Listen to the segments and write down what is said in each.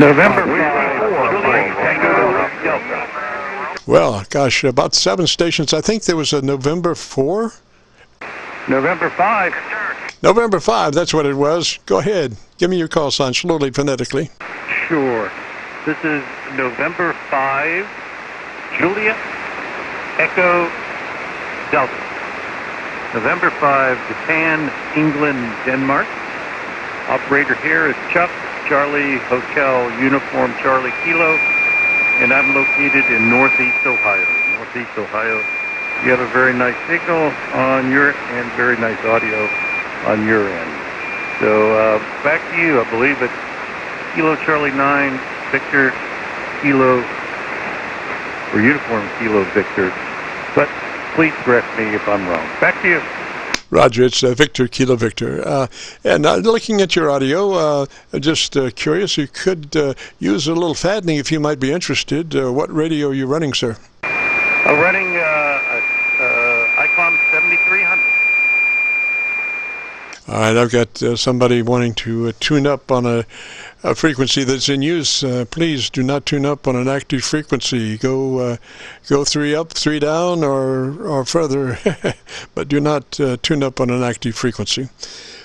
November 5, Well, gosh, about seven stations. I think there was a November 4? November 5. November 5, that's what it was. Go ahead. Give me your call sign slowly, phonetically. Sure. This is November 5, Julia, Echo, Delta. November 5, Japan, England, Denmark. Operator here is Chuck, Charlie, Hotel, Uniform, Charlie, Kilo. And I'm located in Northeast Ohio. Northeast Ohio. You have a very nice signal on your and very nice audio on your end. So uh, back to you. I believe it's Kilo Charlie 9, Victor, Kilo, or Uniform Kilo Victor. But please correct me if I'm wrong. Back to you. Roger, it's uh, Victor Kilo Victor. Uh, and uh, looking at your audio, uh, just uh, curious, you could uh, use a little fattening if you might be interested. what radio are you running, sir? I'm running ICOM 7300. All right, I've got uh, somebody wanting to uh, tune up on a, a, frequency that's in use. Uh, please do not tune up on an active frequency. Go, uh, go three up, three down, or or further, but do not uh, tune up on an active frequency.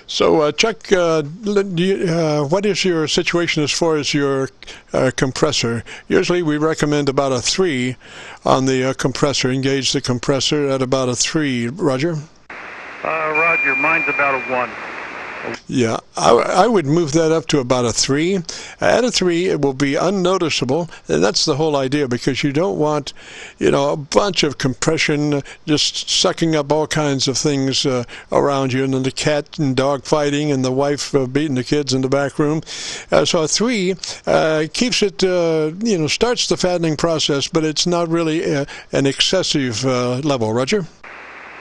So, uh, Chuck, you, what is your situation as far as your compressor? Usually, we recommend about a three on the compressor. Engage the compressor at about a three. Roger. Roger, mine's about a one. Yeah, I, I would move that up to about a three. At a three, it will be unnoticeable, and that's the whole idea because you don't want, you know, a bunch of compression just sucking up all kinds of things uh, around you, and then the cat and dog fighting, and the wife uh, beating the kids in the back room. Uh, so a three uh, keeps it, uh, you know, starts the fattening process, but it's not really uh, an excessive level. Roger.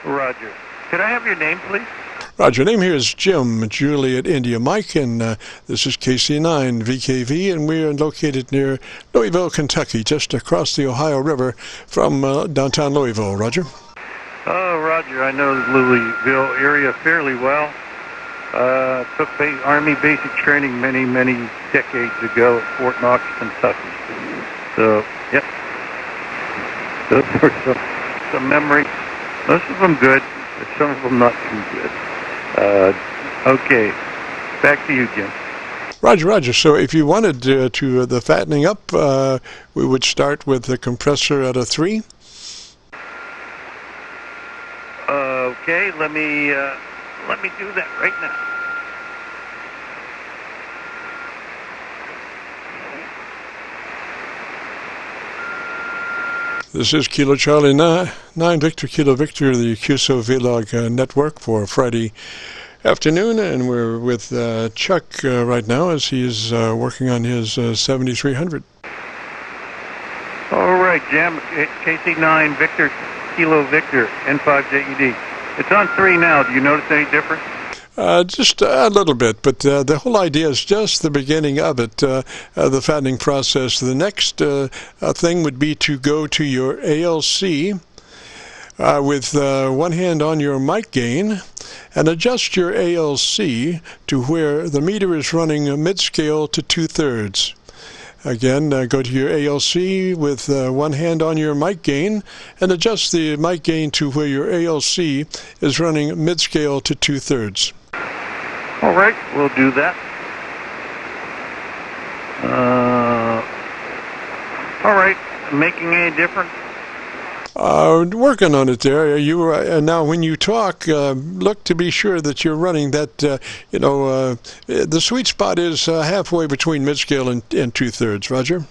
Roger. Could I have your name, please? Roger, name here is Jim Juliet India Mike, and uh, this is KC9 VKV, and we are located near Louisville, Kentucky, just across the Ohio River from uh, downtown Louisville. Roger. Oh, Roger, I know the Louisville area fairly well. Uh, took ba- Army basic training many, many decades ago at Fort Knox, Kentucky. So, yep. Those were some, some memories. Most of them good some of them not too good. Uh, okay, back to you, Jim. Roger, Roger. So if you wanted uh, to uh, the fattening up, uh, we would start with the compressor at a three. okay, let me uh, let me do that right now. This is Kilo Charlie 9, 9 Victor Kilo Victor, the QSO Vlog uh, network for Friday afternoon, and we're with uh, Chuck uh, right now as he's uh, working on his uh, 7300. All right, Jim, KC9 Victor Kilo Victor N5JED. It's on three now. Do you notice any difference? Uh, just a little bit, but uh, the whole idea is just the beginning of it, uh, uh the fattening process. The next uh, uh, thing would be to go to your ALC with one hand on your mic gain and adjust your ALC to where the meter is running mid-scale to two-thirds. Again, uh, go to your ALC with uh, one hand on your mic gain and adjust the mic gain to where your ALC is running mid-scale to two-thirds. All right, we'll do that. Uh, all right, making any difference? Uh, working on it there. You uh, now, when you talk, uh, look to be sure that you're running that. Uh, you know, uh, the sweet spot is uh, halfway between mid-scale and, and two-thirds. Roger.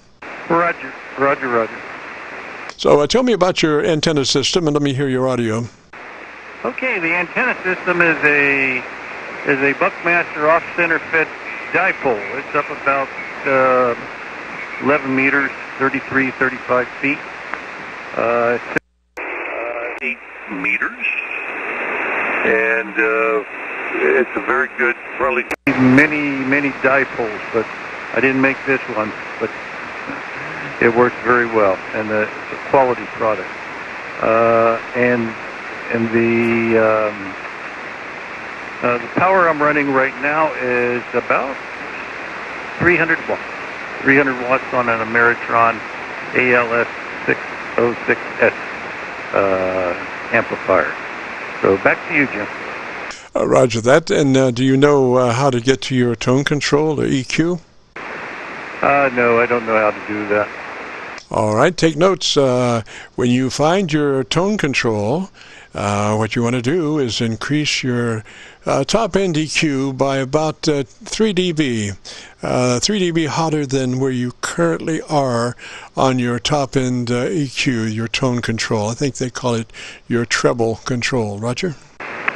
Roger. Roger. Roger. So, tell me about your antenna system, and let me hear your audio. Okay, the antenna system is a is a Buckmaster off-center fed dipole. It's up about uh, 11 meters, 33, 35 feet. Uh, eight meters, and uh, it's a very good, probably many, many dipoles, but I didn't make this one, but it works very well, and uh, it's a quality product. Uh, and and the um, uh, the power I'm running right now is about 300 watts. 300 watts on an Ameritron ALS 606S uh, amplifier. So back to you, Jim. Uh, roger that. And uh, do you know uh, how to get to your tone control or EQ? Uh, no, I don't know how to do that. All right, take notes. Uh, when you find your tone control, uh, what you want to do is increase your uh, top end EQ by about uh, 3 dB. Uh, 3 dB hotter than where you currently are on your top end uh, EQ, your tone control. I think they call it your treble control. Roger?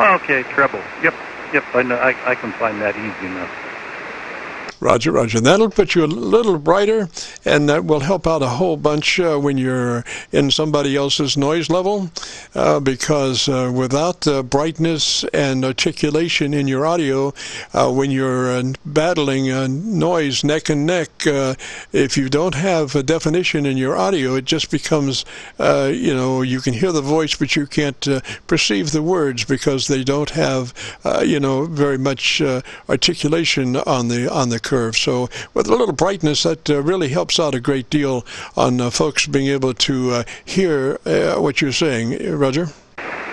Okay, treble. Yep, yep. I know. I, I can find that easy enough. Roger, Roger. That'll put you a little brighter, and that will help out a whole bunch uh, when you're in somebody else's noise level, uh, because uh, without brightness and articulation in your audio, uh, when you're uh, battling noise neck and neck, uh, if you don't have a definition in your audio, it just becomes, you know, you can hear the voice, but you can't perceive the words because they don't have, you know, very much articulation on the on the curve. So with a little brightness, that uh, really helps out a great deal on uh, folks being able to uh, hear uh, what you're saying. Roger?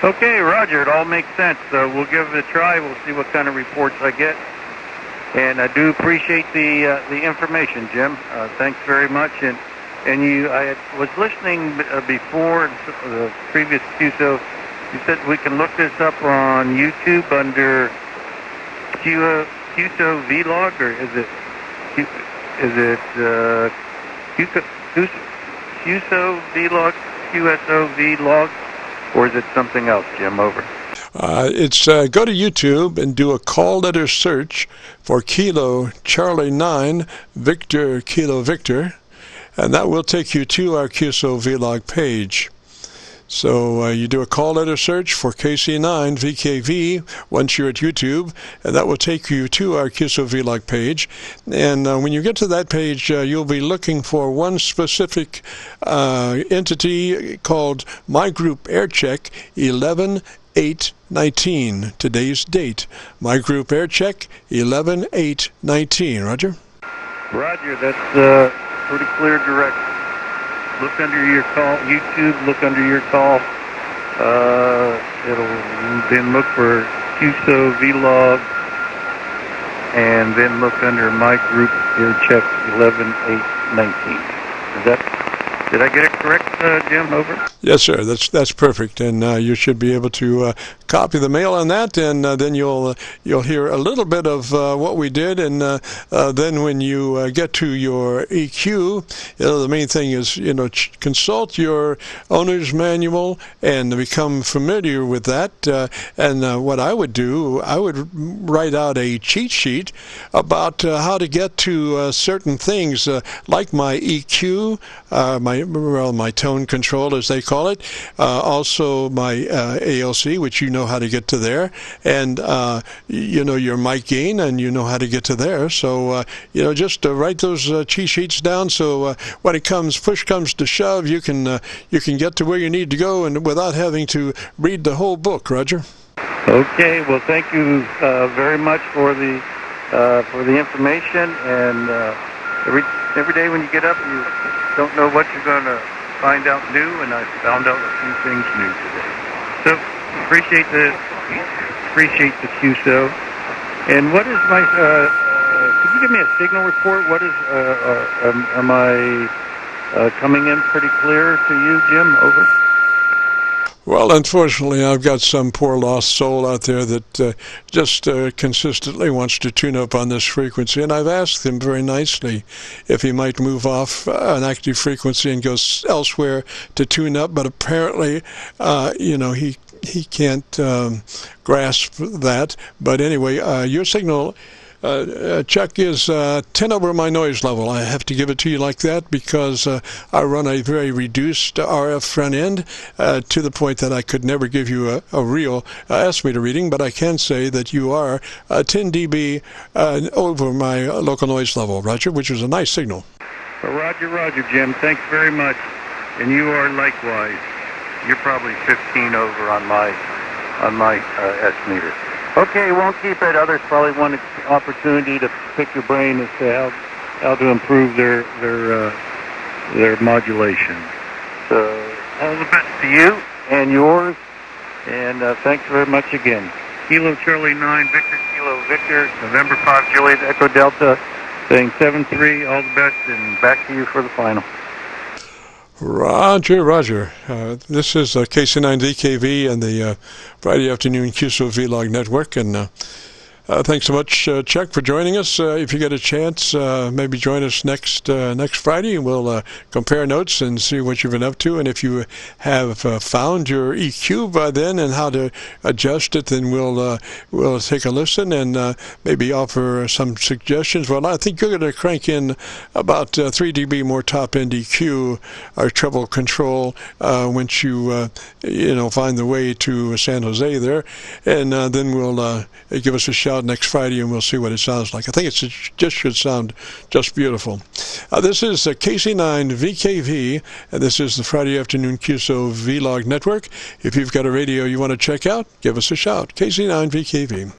Okay, Roger. It all makes sense. We'll give it a try. We'll see what kind of reports I get. And I do appreciate the uh, the information, Jim. Uh, thanks very much. And and you, I was listening before the previous QSO. You said we can look this up on YouTube under QSO vlog or is it is it uh, QSO vlog, QSO vlog, or is it something else, Jim? Over. Uh, it's uh, go to YouTube and do a call letter search for Kilo Charlie 9 Victor Kilo Victor, and that will take you to our QSO vlog page. So uh, you do a call letter search for KC9 VKV once you're at YouTube, and that will take you to our QSO Vlog page. And uh, when you get to that page, uh, you'll be looking for one specific uh, entity called My Group AirCheck 11 8 19. Today's date. My Group AirCheck 11 8 19. Roger? Roger, that's uh, pretty clear direct look under your call, YouTube, look under your call. Uh, it'll then look for QSO Vlog and then look under my group here, check 11819. Is that did I get it correct, uh, Jim? Over. Yes, sir. That's that's perfect, and uh, you should be able to uh, copy the mail on that, and uh, then you'll uh, you'll hear a little bit of uh, what we did, and then when you get to your EQ, you know the main thing is you know ch- consult your owner's manual and become familiar with that. and what I would do, I would write out a cheat sheet about how to get to certain things, like my EQ, my well, my tone control, as they call it. Uh, also, my uh, ALC, which you know how to get to there, and uh, you know your mic gain, and you know how to get to there. So uh, you know, just uh, write those uh, cheat sheets down. So when it comes, push comes to shove, you can you can get to where you need to go, and without having to read the whole book. Roger. Okay. Well, thank you very much for the for the information and every every day when you get up, you don't know what you're going to find out new, and I found out a few things new today. So appreciate the appreciate the QSO. And what is my? Uh, uh, could you give me a signal report? What is? Uh, uh, am, am I uh, coming in pretty clear to you, Jim? Over. Well, unfortunately, I've got some poor lost soul out there that uh, just uh, consistently wants to tune up on this frequency, and I've asked him very nicely if he might move off uh, an active frequency and go elsewhere to tune up, but apparently, uh, you know, he he can't um, grasp that. But anyway, uh, your signal uh, uh, Chuck is uh, 10 over my noise level. I have to give it to you like that because uh, I run a very reduced RF front end uh, to the point that I could never give you a, a real uh, estimator reading, but I can say that you are 10 dB over my local noise level, Roger, which is a nice signal. Roger, Roger, Jim. Thanks very much. And you are likewise. You're probably 15 over on my on my estimator. Okay, won't keep it. Others probably want an opportunity to pick your brain as to how how to improve their their uh, their modulation. So all the best to you and yours, and uh, thanks very much again. Kilo Charlie 9, Victor Kilo Victor, November 5, Juliet Echo Delta, saying 7-3, all the best, and back to you for the final. Roger, Roger. Uh, this is uh, KC9VKV and the uh, Friday Afternoon QSO Vlog Network, and uh, thanks so much, uh, Chuck, for joining us. Uh, if you get a chance, uh, maybe join us next uh, next Friday, and we'll uh, compare notes and see what you've been up to. And if you have found your EQ by then and how to adjust it, then we'll we'll take a listen and maybe offer some suggestions. Well, I think you're going to crank in about 3 dB more top end EQ or treble control once you you know find the way to San Jose there, and then we'll give us a shout out next Friday and we'll see what it sounds like. I think it just should sound just beautiful. Uh, this is uh, KC9 VKV, and this is the Friday Afternoon QSO Vlog Network. If you've got a radio you want to check out, give us a shout. KC9 VKV.